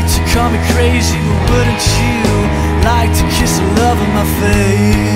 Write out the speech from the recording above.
like to call me crazy, but wouldn't you like to kiss the love of my face?